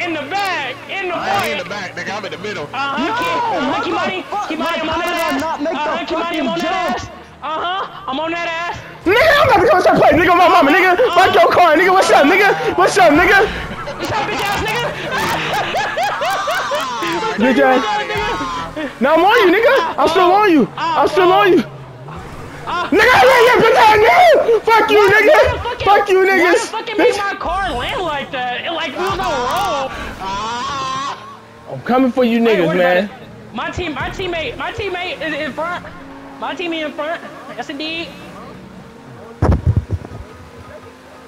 in the back, in the I ain't in the back, nigga. I'm in the middle. Uh-huh, No, uh-huh, what the Kimani, fuck? Kimani, Like, I'm on how did that not ass. make the Uh-huh, Kimani, I'm on that jump? ass. Uh-huh, I'm on that ass. Nigga, I'm about to come and start playing. Nigga, my mama, nigga. Fuck your car, nigga. What's up, nigga? What's up, nigga? What's up, bitch ass nigga? [laughs] Bitch ass. Now I'm on you, nigga. I'm still on you. I'm still on you. Nigga, yeah, yeah, bitch ass nigga. Fuck you, nigga. fucking- Fuck you, Why the niggas. fucking made my car land like that? It like we was on a roll. I'm coming for you niggas, worried man. My team, my teammate, my teammate is in front. My teammate in front. Yes, indeed.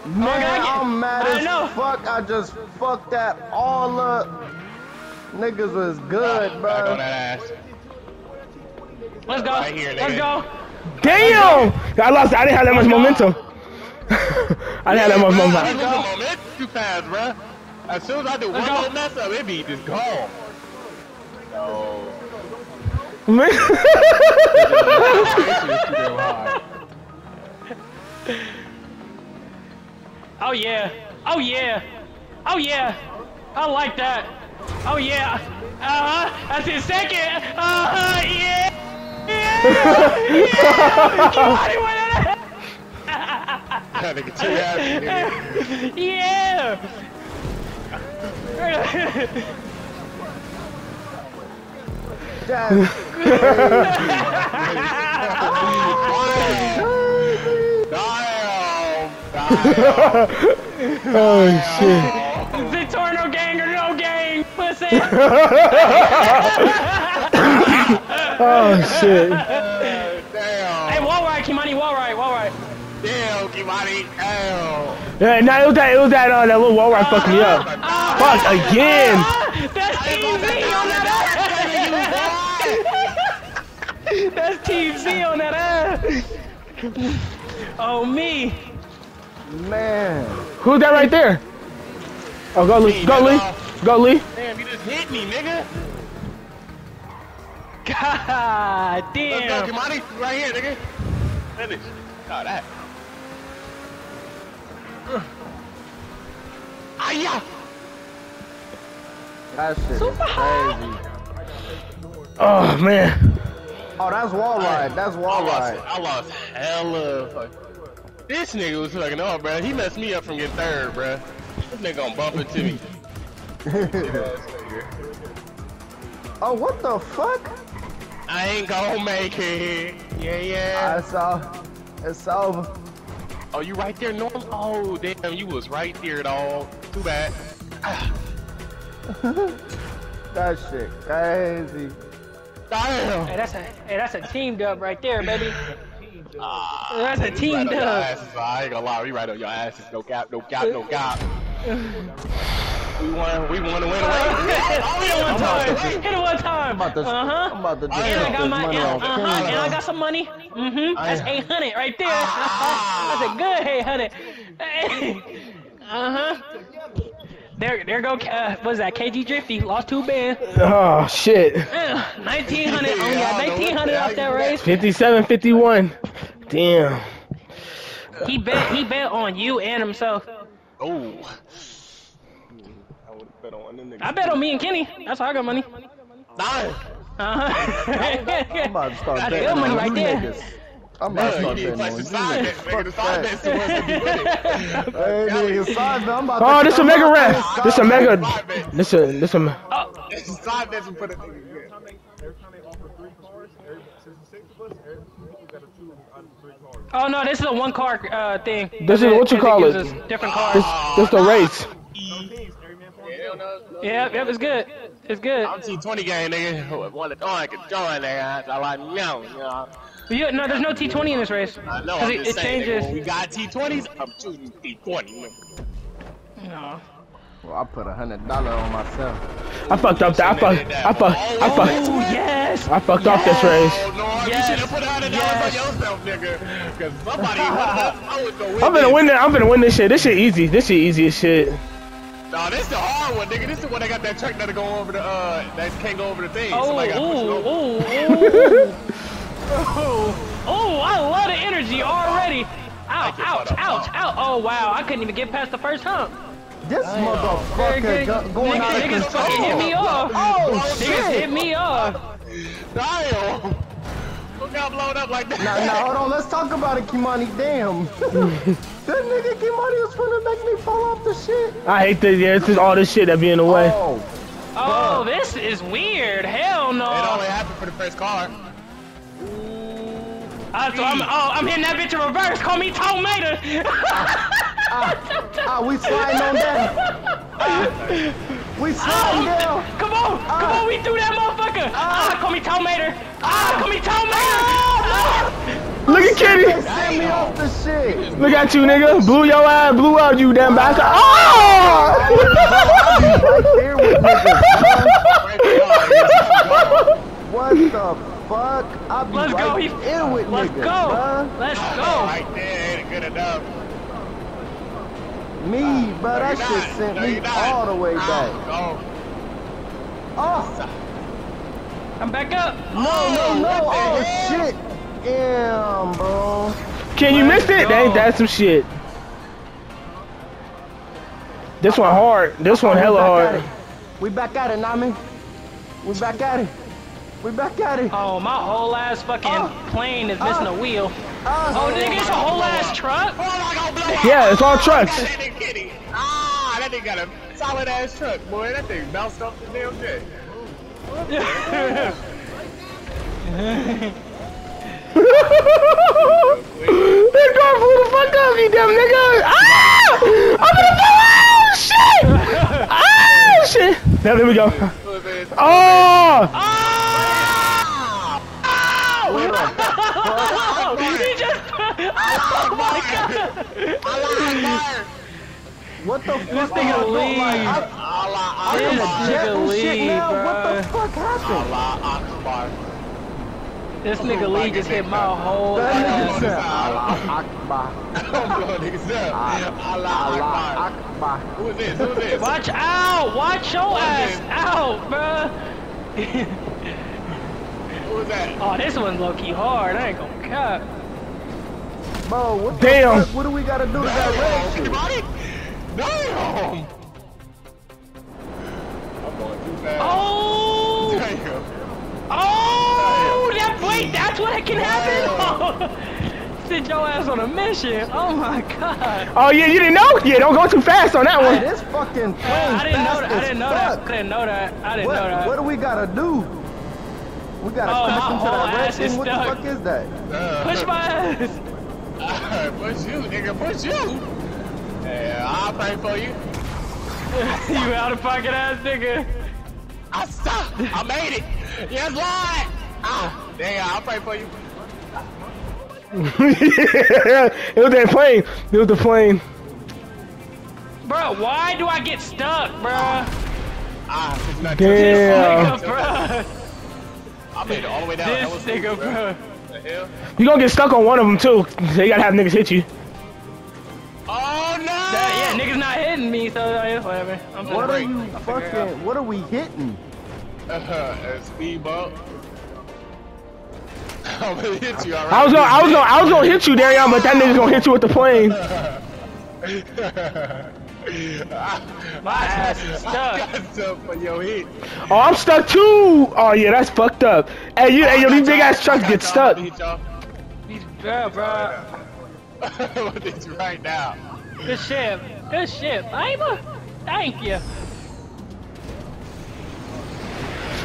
Man, I get- I'm mad I as know. fuck. I just fucked that all up. Niggas was good, Back on bro. that ass. Let's go. Right here, Let's go. Damn. I lost. I didn't have that much momentum. [laughs] I didn't have that much momentum. lose the momentum too fast, bro. As soon as I do one Let's little mess up, it be just gone. No. Man. This [laughs] is too damn hard. Oh yeah. Oh yeah. Oh yeah. I like that. Oh yeah. Uh huh. That's his second. Uh huh. Yeah. [laughs] Yeah. [laughs] yeah. Keep on oh shit. Victorino gang or no gang, pussy. Oh shit. Damn. hey, wall ride, Kimani, wall ride, wall ride. Damn, Kimani. Damn. Yeah, no, it was that, it was that, uh, that little wall ride fucked me up. Fuck again. That's Team Z on that ass. That's Team Z on that ass. Oh me. Man. Who's that right there? Oh, go Lee. Go Lee. Go Lee. Damn, you just hit me, nigga. God Let's go, damn. Kimani. Right here, nigga. Finish. Oh, that. Aya! That shit is crazy. Oh man. Oh, that's wall ride. That's I wall lost, ride. I lost hella. fuck- This nigga was fucking up, bro. He messed me up from getting third, bro. This nigga gonna bump into me. [laughs] oh, what the fuck? I ain't gonna make it. Yeah, yeah. Ah, I saw. It's over. Oh, you right there, Norm? Oh, damn, you was right there, dog. Too bad. [sighs] [sighs] [laughs] That shit crazy. Damn. Hey, that's a hey, that's a team dub right there, baby. Ah, That's a we team right on your dub. asses. I ain't gonna lie, we right on your asses. No cap, no cap, no cap. We want, we want to win away. [laughs] Hit it one time. Hit it one time. I'm about to. Uh I'm huh. about to just And I got my money uh off huh. King, And I got some money. Mm-hmm. That's 800 right there. [laughs] That's a good 800. uh huh. There, there go. Uh, what's that? KG Drifty lost two bands. Oh shit. Uh, 1900. Only got don't know what 1900 off that race. 57, 51. Damn. He bet. He bet on you and himself. Oh. I bet on one of them I niggas. bet on me and Kenny. That's how I got money. Nah. Uh-huh. [laughs] I'm about to start That's betting money on right you there. niggas. [laughs] I'm about to Yeah, start you need to betting play on you some side niggas. bets, nigga. The Fuck that. bets the ones that be winning. Hey, nigga, side bet. I'm about to Oh, this a mega out ref. This a mega. Side bet. This a this a. Side bets and put it. Every time they, every time they offer three cars, every, since the six of us, every people got to choose out of the three cars. Oh no, this is a one car uh, thing. This is what you call gives it. Different cars. This this the race. No teams, every man for Hell himself. no. Yep, yep, it's good. It's good. I'm T20 gang, nigga. Want to join, can join, nigga. I like, no, you know. You, no, there's no T20 in this race. I know, 'Cause I'm it, just it saying, changes. when we got T20s, I'm choosing T20. No. Well, I put a hundred dollar on myself. I fucked up that. I fucked. I fucked. I Oh fucked. yes. I fucked off this race. Oh, no, Yes. you should have put a hundred dollars Yes. on yourself, nigga. Because somebody, [laughs] I was gonna win I'm gonna this. win. That. I'm gonna win this shit. This shit easy. This shit easy as shit. No, this the hard one, nigga. This is when they got that truck that'll go over the, uh, that can't go over the thing. Oh, Somebody gotta push it over. ooh, [laughs] ooh, ooh. Oh, oh, I love the energy already. Ouch, ouch, ouch, ouch. Oh, wow. I couldn't even get past the first hump. This Very motherfucker good. go- going out of Niggas, niggas fucking hit me off. Oh Niggas oh, hit me off. Damn. Look how blown up like that. Now, now, hold on. Let's talk about it, Kimani. Damn. [laughs] that nigga Kimani was gonna make me fall off the shit. I hate this. Yeah, this is all this shit that be in the way. Oh, Oh, this is weird. Hell no. It only happened for the first car. Uh, so I'm, oh, I'm hitting that bitch in reverse. Call me Tow Mater. Ah, ah, ah, ah, we sliding on down. We sliding oh, down. Come on, come on, we threw that motherfucker. Ah, call me Tow Mater. Ah, call me Tow Mater. Look at Kitty. sent me off the shit. Look at you, nigga. Blew your ass. Blew out you, damn bastard. Oh! Right there with niggas, [laughs] Right bruh. What the fuck? I be Let's right go. He, there with let's niggas, go. bruh. Let's go. Right there ain't good enough. Me, ah, bruh, that you're shit not. sent No, me not. all the way ah, back. Oh, Oh, I'm back up. no, no, no. Oh, hell? shit. Damn, bro. Can you miss it? Ain't that some shit? This one hard. This one oh, hella we hard. We back at it, Nami. We back at it. We back at it. Oh, my whole ass fucking uh, plane is missing uh, a wheel. Uh, oh, nigga, it's a whole ass truck. Yeah, it's all trucks. Ah, that thing got a solid ass truck, boy. That thing bounced off the damn jet. that car flew the fuck up, you damn nigga! Ah! I'm gonna fall! Oh, shit! Ah, shit! Now, there we go. Oh! oh! Oh my god! What the fuck? This nigga Oh, leave. Allah I, I This am Akbar. nigga jetting shit leave, now. What the fuck happened? Allah Akbar. This nigga Lee just hit my whole That nigga ass. said Allah Akbar. I'm blowing niggas up. Allah Allah Akbar. Akbar. Who is this? Who is this? Watch out! Watch your ass is it? out, bruh! Who is that? [laughs] oh, this one's low key hard. I ain't gonna cut. Bro, what Damn. the fuck? What do we gotta do to that red shit? Damn! I'm going too fast. Oh! Damn. Oh! That wait, that's what can happen. [laughs] Send your ass on a mission. Oh my god. Oh yeah, you didn't know? Yeah, don't go too fast on that Hey, one. this fucking plane I didn't know fast that. I didn't know that. fuck. I didn't know that. I didn't What, know that. what do we gotta do? We gotta Oh, connect my into that red is thing? What the fuck is that? Uh, Push my ass. Push you, nigga, push you. Yeah, I'll pray for you. [laughs] you out of pocket ass nigga. I stopped. I made it. Yes, Lord. Ah, damn, I'll pray for you. [laughs] it was that plane. It was the plane. Bro, why do I get stuck, bro? Ah, it's not Damn. Nigga, bro. I made it all the way down. This that was nigga, smooth, bro. The hell? You gonna get stuck on one of them too. They gotta have niggas hit you. Oh no! That, yeah, niggas not hitting me, so uh, whatever. I'm What are break. you I'll figure it out. fucking, what are we hitting? Uh, speed bump. I'm gonna hit you alright. I was gonna, I was gonna, I was gonna hit you, Darion, but that nigga's gonna hit you with the plane. [laughs] My ass is stuck. [laughs] got some for your hit. Oh, I'm stuck too. Oh yeah, that's fucked up. Hey, you, hey, yo, these big ass trucks get stuck. Hit y'all. These, bro, bro. I'm gonna hit you right now. Good shit. Good shit, baby. Thank you.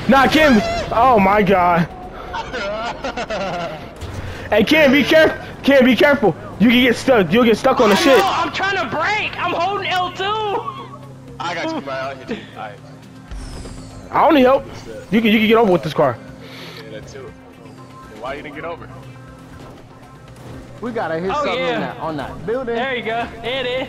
Nah, Kim. Oh my god. [laughs] Hey, Kim, be careful. Kim, be careful. You can get stuck. You'll get stuck on the I shit. know, I'm trying to break. I'm holding L2. I got you, bro. I'll hit you. Alright. I don't need help. You can, you can get over with this car. Yeah, that's it. Why you didn't get over? We gotta hit Oh, something yeah. on that, on that building. There you go. There it is.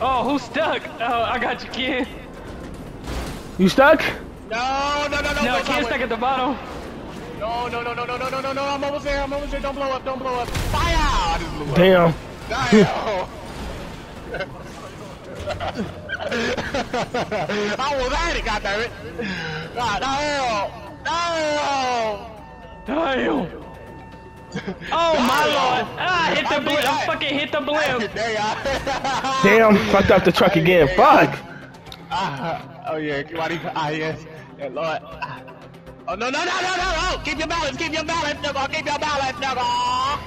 Oh, who's stuck? Oh, I got you, kid. You stuck? No, no, no, no. No, wait, kid wait. stuck at the bottom. No, no, no, no, no, no, no, no, no. I'm almost there. I'm almost there. Don't blow up. Don't blow up. Fire! I just blew up. Damn. Damn. [laughs] I was at it, goddammit. God damn. Damn. Damn. Oh my lord. Ah, hit the blimp. I fucking hit the blimp. Damn. Fucked up the truck again. Fuck. Ah, oh yeah, come on, ah yes, yeah, Lord. Oh no no no no no no! Keep your balance, keep your balance, nigga, keep your balance, nigga.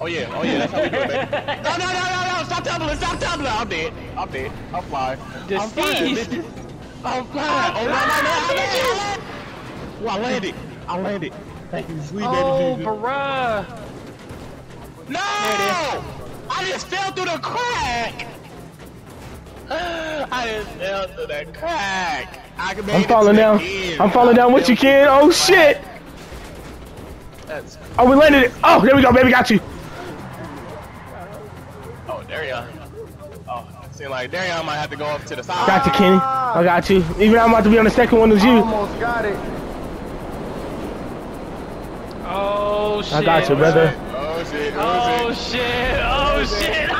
Oh yeah, oh yeah, that's how we do it, baby. No no no no no! Stop tumbling, stop tumbling! I'm dead, I'm dead, I'm flying. I'm flying, bitches. I'm flying. Oh no no no! I landed. Oh, I landed. I landed. Thank you, sweet Oh, baby Jesus. bruh. No! I just fell through the crack. [gasps] I just fell through the crack. I can I'm falling down. I'm falling down with you, kid. Oh shit. That's, Oh, we landed it. Oh, there we go, baby. Got you. oh, there you are. Oh, seem like there you are. I might have to go up to the side. Got you, Kenny. I got you. Even I'm about to be on the second one as you. Almost got it. Oh shit. I got you, brother. Oh shit! Oh Oh shit! shit. Oh shit. Oh,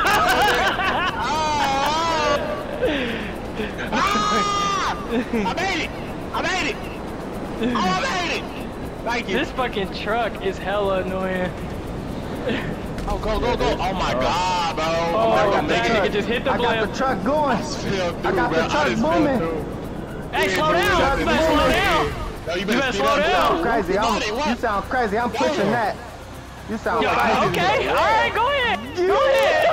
I made it! I made it! Oh, I made it! Thank you. this fucking truck is hella annoying. Oh, go, go, go! Oh my god, bro! Oh, my god, nigga just hit the I got the truck going. I got the truck booming. Hey, slow down. You better slow down. No, you You better better speed slow up. down. Crazy. You I'm, got it, what? you sound crazy. I'm pushing that. You sound Yo, crazy. okay, alright, go ahead. Go ahead.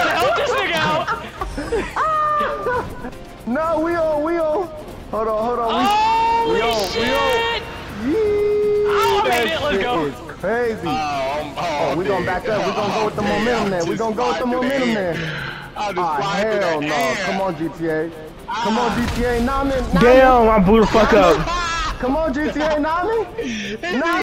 [laughs] Help this nigga out. No, we on, we on. Hold on, hold on. Holy we on, we on. shit. We, Oh, I made it. let's shit go. is crazy. Oh, Oh, we gonna back up. We gonna go with the momentum there. We gonna go with the momentum there. Ah, fly hell no. air. Come on, GTA. Come on, GTA. Nami. Nami. Damn, I blew the fuck up. Come on, GTA. Nami. Nami.